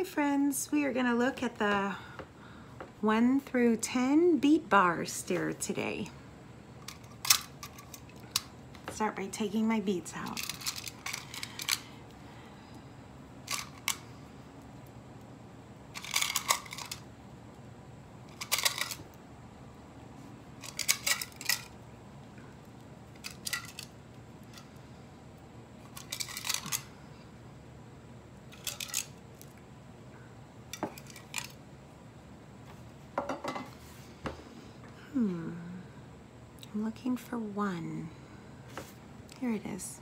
Hi friends, we are gonna look at the 1 through 10 bead bar stair today. Start by taking my beads out. Hmm. I'm looking for one. Here it is.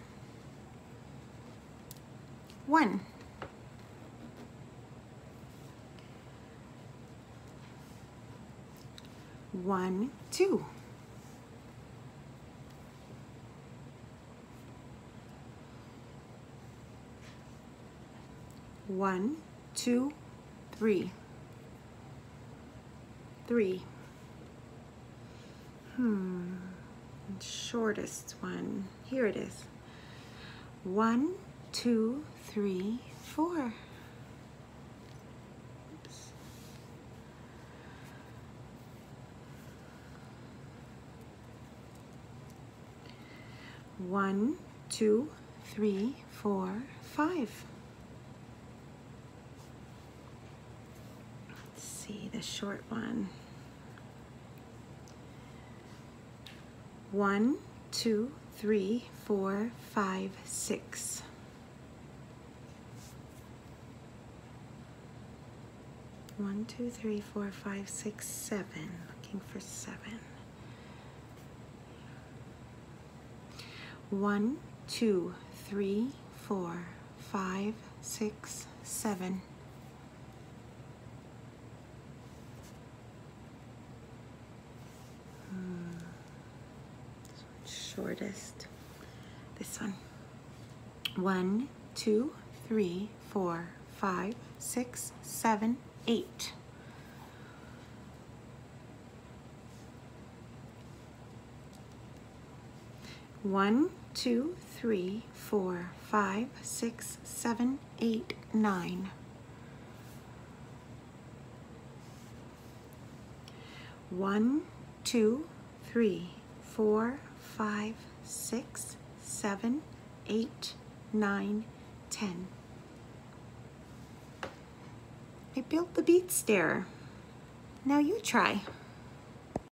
One. One, two. One, two, three. Three. Hmm, shortest one. Here it is. One, two, three, four. One, two, three, four, five. Let's see the short one. One, two, three, four, five, six. One, two, three, four, five, six, seven. Looking for seven. One, two, three, four, five, six, seven. Shortest. This one. One, two, three, four, five, six, seven, eight. One, two, three, four, five, six, seven, eight, nine. One, two, three, four, five, six, seven, eight, nine, ten. I built the bead stair. Now you try.